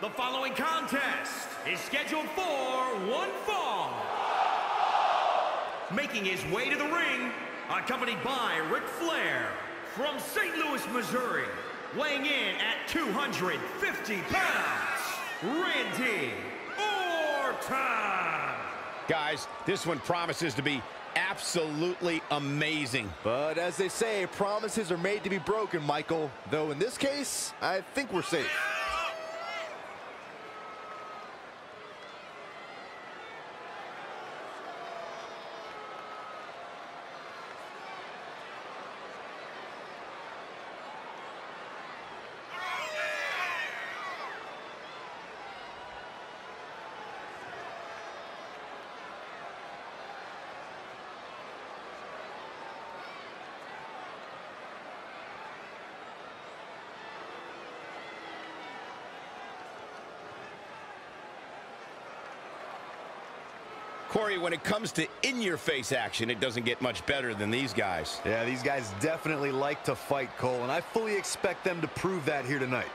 The following contest is scheduled for one fall. Making his way to the ring, accompanied by Ric Flair from St. Louis, Missouri, weighing in at 250 pounds, Randy Orton. Guys, this one promises to be absolutely amazing. But as they say, promises are made to be broken, Michael. Though in this case, I think we're safe. Corey, when it comes to in-your-face action, it doesn't get much better than these guys. Yeah, these guys definitely like to fight, Cole, and I fully expect them to prove that here tonight.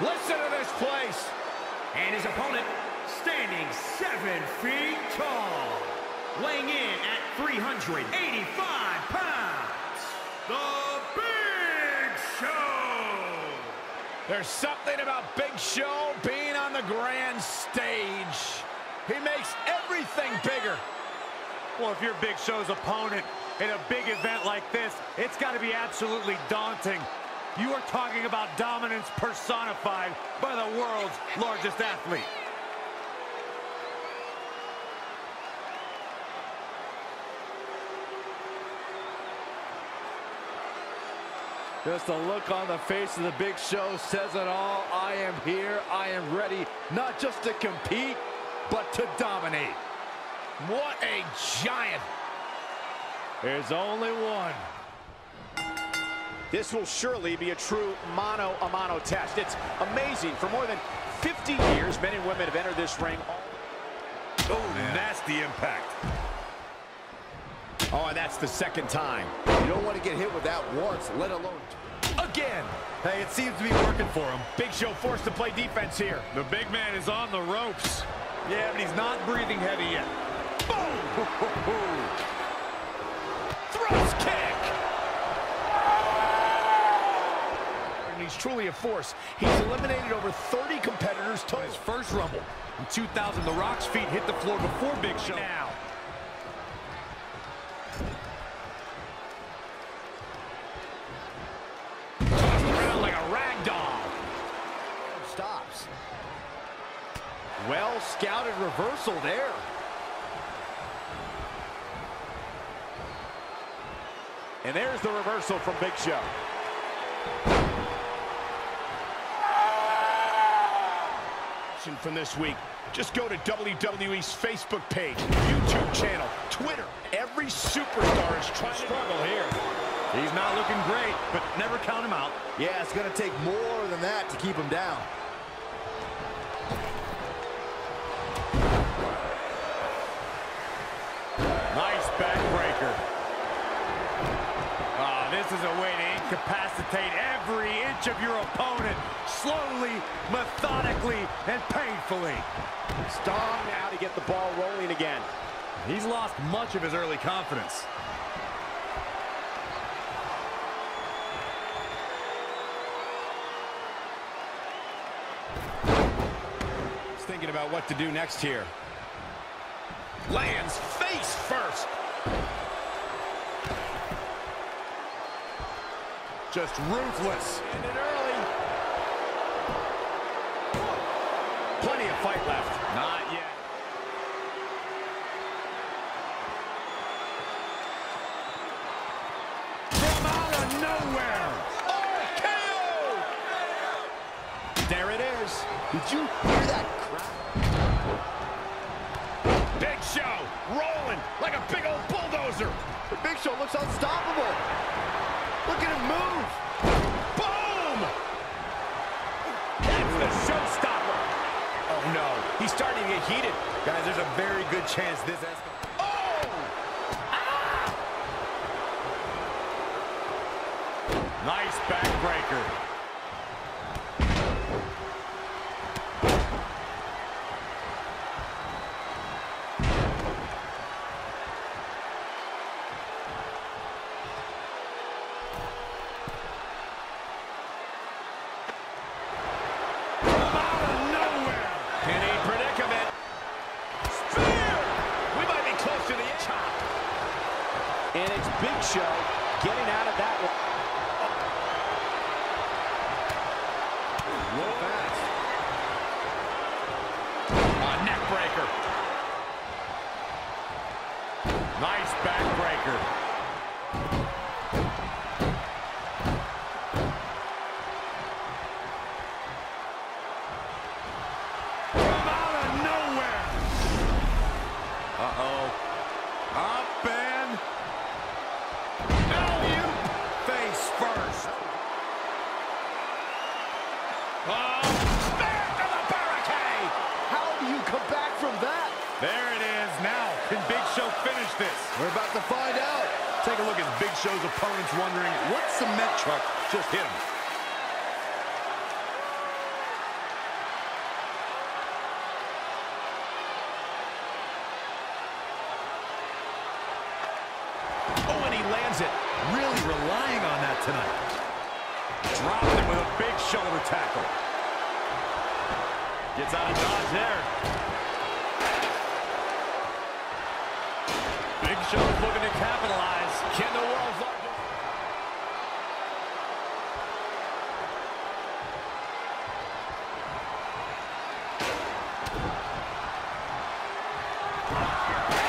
Listen to this place. And his opponent, standing seven feet tall, weighing in at 385 pounds, the Big Show. There's something about Big Show being on the grand stage. He makes everything bigger. Well, if you're Big Show's opponent in a big event like this, it's got to be absolutely daunting. You are talking about dominance personified by the world's largest athlete. Just the look on the face of the Big Show says it all. I am here. I am ready, not just to compete, but to dominate. What a giant. There's only one. This will surely be a true mano-a-mano test. It's amazing. For more than 50 years, men and women have entered this ring. Oh, nasty impact. Oh, and that's the second time. You don't want to get hit with that once, let alone... Again. Hey, it seems to be working for him. Big Show forced to play defense here. The big man is on the ropes. Yeah, but he's not breathing heavy yet. Boom! truly a force. He's eliminated over 30 competitors total. His first Rumble. In 2000, The Rock's feet hit the floor before Big Show. Now. Around like a rag doll. Stops. Well scouted reversal there. And there's the reversal from Big Show. From this week, just go to WWE's Facebook page, YouTube channel, Twitter. Every superstar is trying to struggle here. He's not looking great, but never count him out. Yeah, it's going to take more than that to keep him down. Nice backbreaker. Ah, this is a way to incapacitate every inch of your opponent. Slowly, methodically, and painfully. Strong now to get the ball rolling again. He's lost much of his early confidence. He's thinking about what to do next here. Lands face first. Just ruthless. And it early. Plenty of fight left. Not yet. From out of nowhere. Oh, there it is. Did you hear that crap? Big Show rolling like a big old bulldozer. The Big Show looks unstoppable. Starting to get heated. Guys, there's a very good chance this escalates. Oh! Ah! Nice backbreaker. Out of nowhere. In a predicament. Spear! We might be close to the chop. And it's Big Show getting out of that one. Nice backbreaker out of nowhere. Uh-oh. Up and Alley-oop. face first. Oh, back to the barricade. How do you come back from that? There it is. Now, can Big Show finish this? We're about to find out. Take a look at Big Show's opponents wondering what cement truck just hit him. Oh, and he lands it. Really relying on that tonight. Dropped him with a big shoulder tackle. Gets out of dodge there. Show's looking to capitalize. Can the world's largest...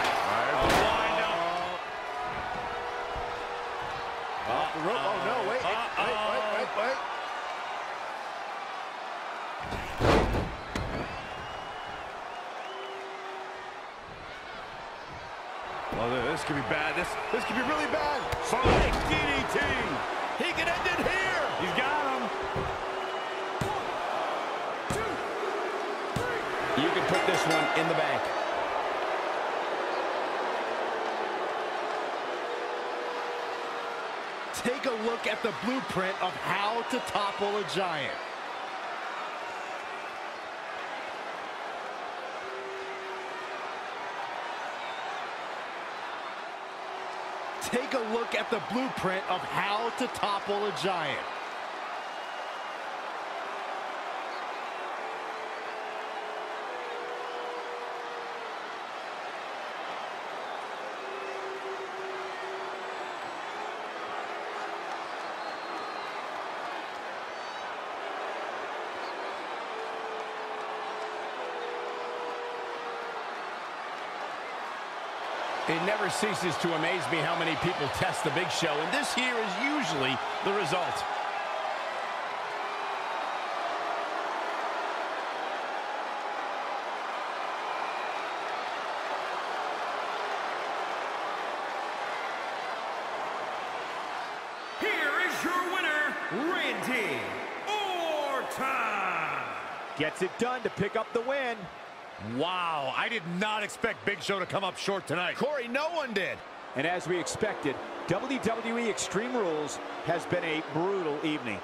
A up. Off the rope. Oh, no. Wait, wait, wait. Oh, this could be bad. This This could be really bad. Sonic DDT. He can end it here. He's got him. You can put this one in the bank. Take a look at the blueprint of how to topple a giant. Take a look at the blueprint of how to topple a giant. It never ceases to amaze me how many people test the Big Show, and this here is usually the result. Here is your winner, Randy Orton. Gets it done to pick up the win. Wow, I did not expect Big Show to come up short tonight. Corey, no one did. And as we expected, WWE Extreme Rules has been a brutal evening.